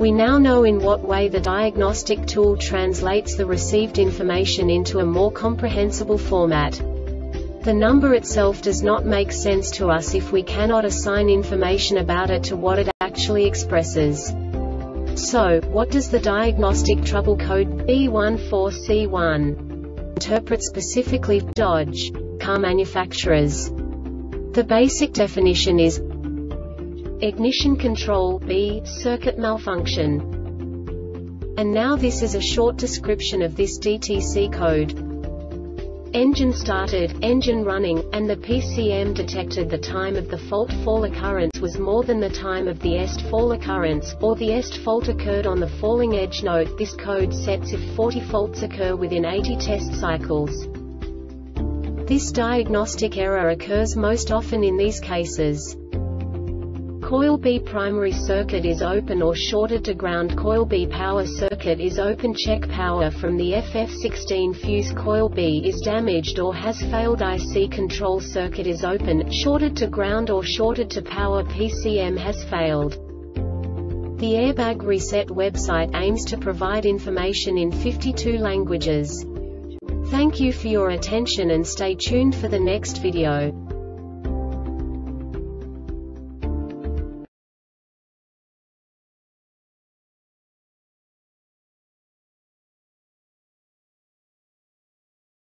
We now know in what way the diagnostic tool translates the received information into a more comprehensible format. The number itself does not make sense to us if we cannot assign information about it to what it actually expresses. So, what does the diagnostic trouble code B14C1 interpret specifically Dodge car manufacturers? The basic definition is Ignition control B, circuit malfunction. And now this is a short description of this DTC code. Engine started, engine running, and the PCM detected the time of the fault fall occurrence was more than the time of the EST fall occurrence, or the EST fault occurred on the falling edge note. This code sets if 40 faults occur within 80 test cycles. This diagnostic error occurs most often in these cases. Coil B primary circuit is open or shorted to ground Coil B power circuit is open check power from the FF16 fuse Coil B is damaged or has failed IC control circuit is open, shorted to ground or shorted to power PCM has failed. The Airbag Reset website aims to provide information in 52 languages. Thank you for your attention and stay tuned for the next video.